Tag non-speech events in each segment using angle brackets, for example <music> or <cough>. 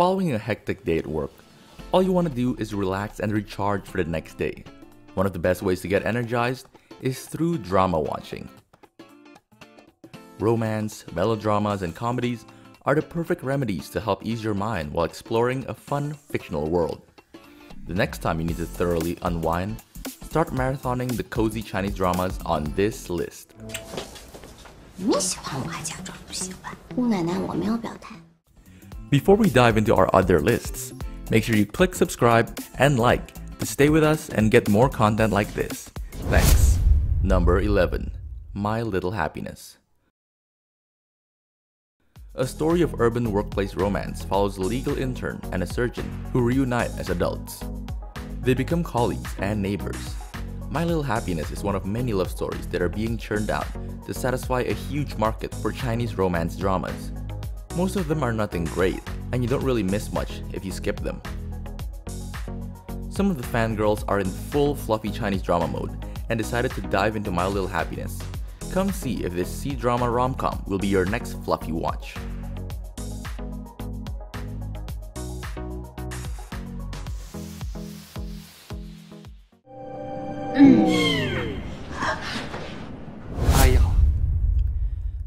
Following a hectic day at work, all you want to do is relax and recharge for the next day. One of the best ways to get energized is through drama watching. Romance, melodramas, and comedies are the perfect remedies to help ease your mind while exploring a fun fictional world. The next time you need to thoroughly unwind, start marathoning the cozy Chinese dramas on this list. <laughs> 你喜欢我还假装不喜欢，姑奶奶我没有表态。 Before we dive into our other lists, make sure you click subscribe and like to stay with us and get more content like this. Thanks. Number 11 My Little Happiness. A story of urban workplace romance follows a legal intern and a surgeon who reunite as adults. They become colleagues and neighbors. My Little Happiness is one of many love stories that are being churned out to satisfy a huge market for Chinese romance dramas. Most of them are nothing great, and you don't really miss much if you skip them. Some of the fangirls are in full fluffy Chinese drama mode and decided to dive into My Little Happiness. Come see if this C-drama rom-com will be your next fluffy watch.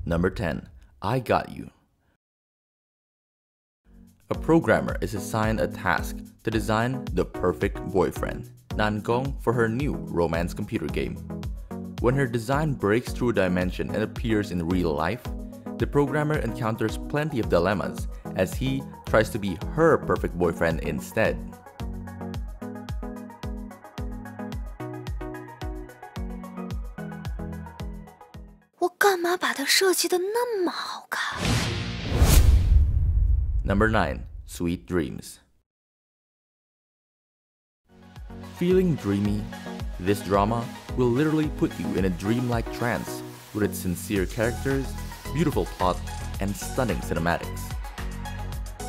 Number 10. I Got You. A programmer is assigned a task to design the perfect boyfriend, Nan Gong, for her new romance computer game. When her design breaks through a dimension and appears in real life, the programmer encounters plenty of dilemmas as he tries to be her perfect boyfriend instead. 我干嘛把它设计的那么好看？ Number 9. Sweet Dreams. Feeling dreamy? This drama will literally put you in a dreamlike trance with its sincere characters, beautiful plot, and stunning cinematics.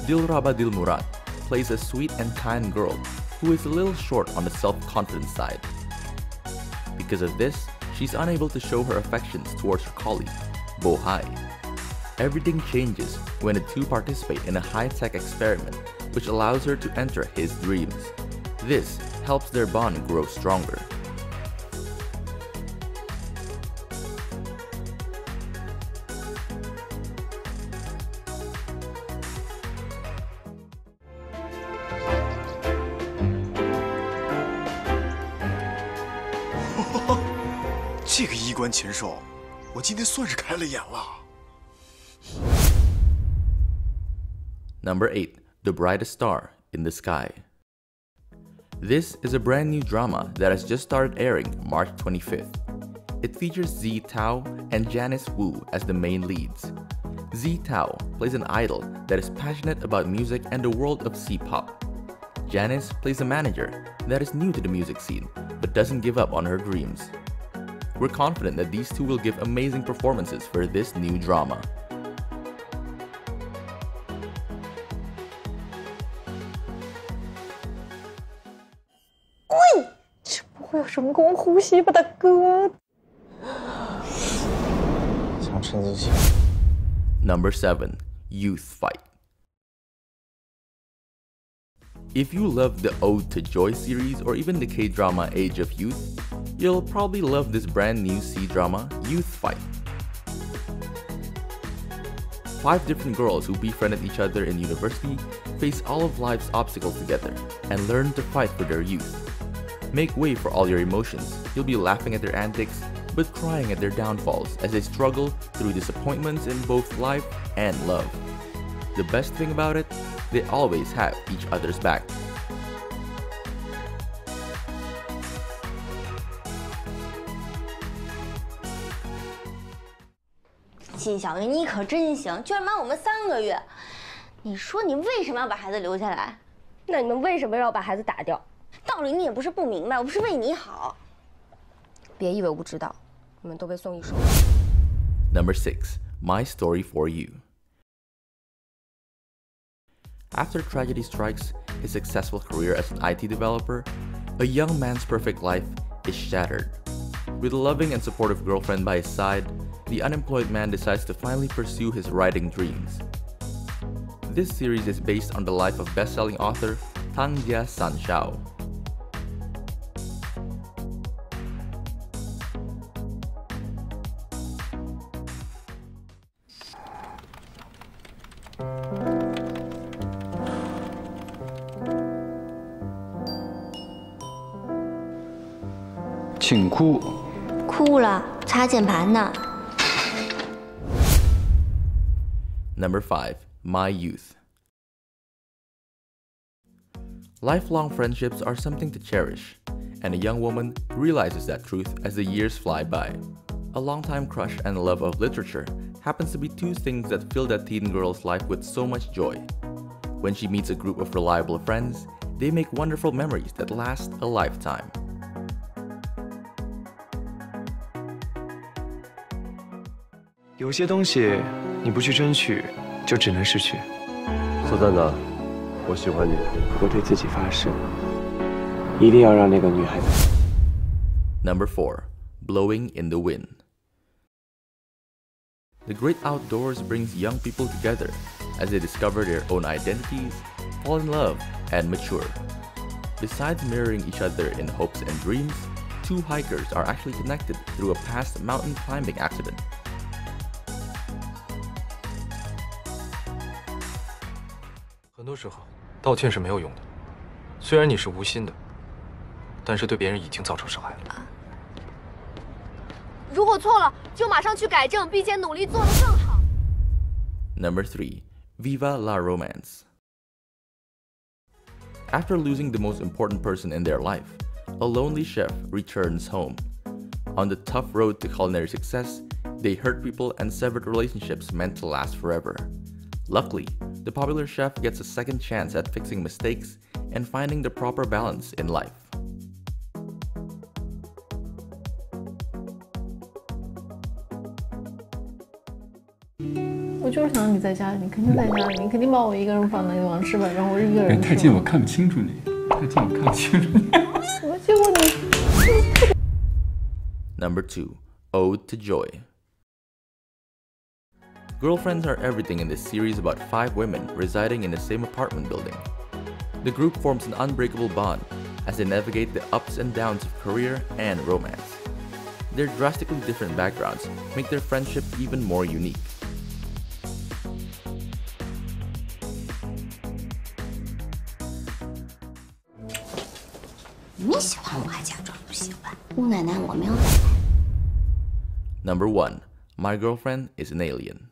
Dilraba Dilmurat plays a sweet and kind girl who is a little short on the self-confidence side. Because of this, she's unable to show her affections towards her colleague, Bo Hai. Everything changes when the two participate in a high-tech experiment which allows her to enter his dreams. This helps their bond grow stronger. <laughs> 这个衣冠禽兽，我今天算是开了眼了。 Number 8. The Brightest Star in the Sky. This is a brand new drama that has just started airing March 25th. It features Z Tao and Janice Wu as the main leads. Z Tao plays an idol that is passionate about music and the world of C-pop. Janice plays a manager that is new to the music scene but doesn't give up on her dreams. We're confident that these two will give amazing performances for this new drama. 会有人工呼吸吧，大哥？想陈子琪， Number 7. Youth Fight. If you love the Ode to Joy series or even the K-drama Age of Youth, you'll probably love this brand new C-drama, Youth Fight. Five different girls who befriended each other in university face all of life's obstacles together and learn to fight for their youth. Make way for all your emotions. You'll be laughing at their antics, but crying at their downfalls as they struggle through disappointments in both life and love. The best thing about it, they always have each other's back. 季小云，你可真行，居然瞒我们三个月。你说你为什么要把孩子留下来？那你们为什么要把孩子打掉？ 道理你也不是不明白，我不是为你好。别以为我不知道，你们都被送一手。 Number 6. My Story for You. After tragedy strikes his successful career as an IT developer, a young man's perfect life is shattered. With a loving and supportive girlfriend by his side, the unemployed man decides to finally pursue his writing dreams. This series is based on the life of best-selling author Tang Jia San Shao. Number 5. My Youth Lifelong friendships are something to cherish, and a young woman realizes that truth as the years fly by. A longtime crush and love of literature happens to be two things that fill that teen girl's life with so much joy. When she meets a group of reliable friends, they make wonderful memories that last a lifetime. 有些东西你不去争取，就只能失去。苏站长，我喜欢你。我对自己发誓，一定要让那个女孩子。Number four, blowing in the wind. The great outdoors brings young people together as they discover their own identities, fall in love, and mature. Besides mirroring each other in hopes and dreams, two hikers are actually connected through a past mountain climbing accident. 多时候，道歉是没有用的。虽然你是无心的，但是对别人已经造成伤害了。如果错了，就马上去改正，并且努力做得更好。Number three, Viva la romance. After losing the most important person in their life, a lonely chef returns home. On the tough road to culinary success, they hurt people and severed relationships meant to last forever. Luckily, the popular chef gets a second chance at fixing mistakes and finding the proper balance in life. <laughs> 我就是想让你在家里，你肯定在家里，你肯定把我一个人放那个地方是吧？然后我一个人。太近，我看不清楚你。太近，我看不清楚你。我结果你。<laughs> <laughs> Number two, Ode to Joy. Girlfriends are everything in this series about five women residing in the same apartment building. The group forms an unbreakable bond as they navigate the ups and downs of career and romance. Their drastically different backgrounds make their friendship even more unique. Number 1. My girlfriend is an alien.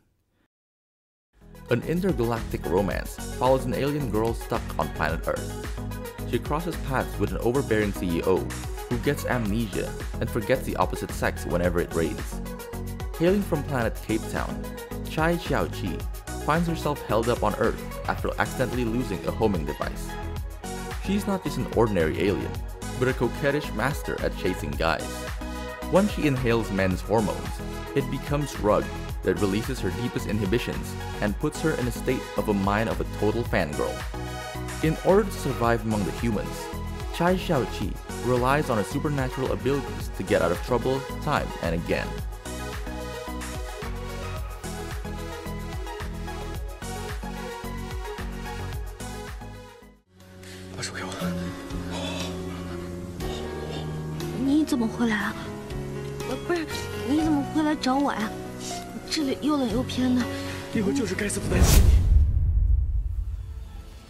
An intergalactic romance follows an alien girl stuck on planet Earth. She crosses paths with an overbearing CEO who gets amnesia and forgets the opposite sex whenever it rains. Hailing from planet Cape Town, Chai Xiaoqi finds herself held up on Earth after accidentally losing a homing device. She's not just an ordinary alien, but a coquettish master at chasing guys. Once she inhales men's hormones, it becomes rugged that releases her deepest inhibitions and puts her in a state of a mind of a total fangirl. In order to survive among the humans, Chai Xiaoqi relies on her supernatural abilities to get out of trouble time and again.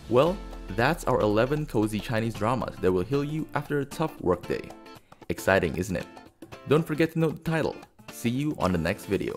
Well, that's our 11 cozy Chinese dramas that will heal you after a tough workday. Exciting, isn't it? Don't forget to note the title. See you on the next video.